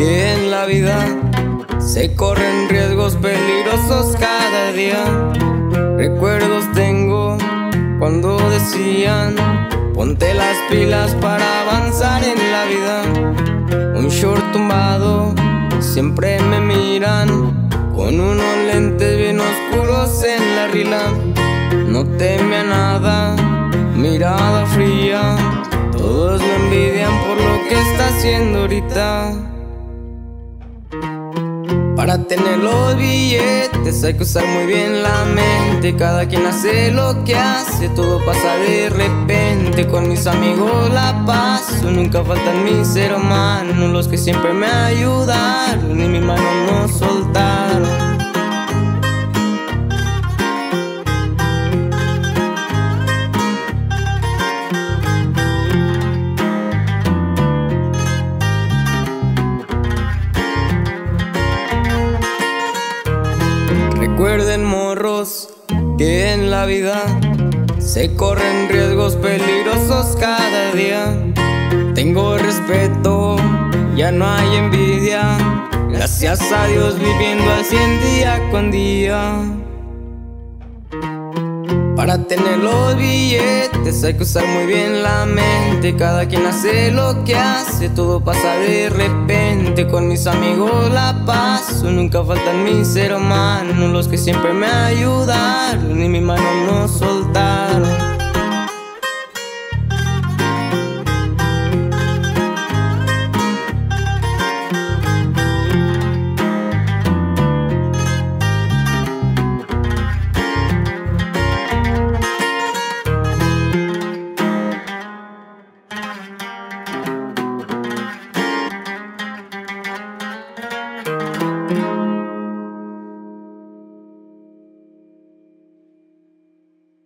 la vida se corren riesgos peligrosos cada día. Recuerdos tengo cuando decían, ponte las pilas para avanzar en la vida. Un short tumbado, siempre me miran con unos lentes bien oscuros en la rila. No teme a nada, mirada fría. Todos me envidian por lo que está haciendo ahorita. Para tener los billetes hay que usar muy bien la mente. Cada quien hace lo que hace, todo pasa de repente. Con mis amigos la paso, nunca faltan mis hermanos Los que siempre me ayudaron Morros que en la vida se corren riesgos peligrosos cada día. Tengo respeto, ya no hay envidia. Gracias a Dios viviendo así en día con día. Para tener los billetes hay que usar muy bien la mente. Cada quien hace lo que hace, todo pasa de repente. Con mis amigos la paso, nunca faltan mis hermanos Los que siempre me ayudaron. Y mi mano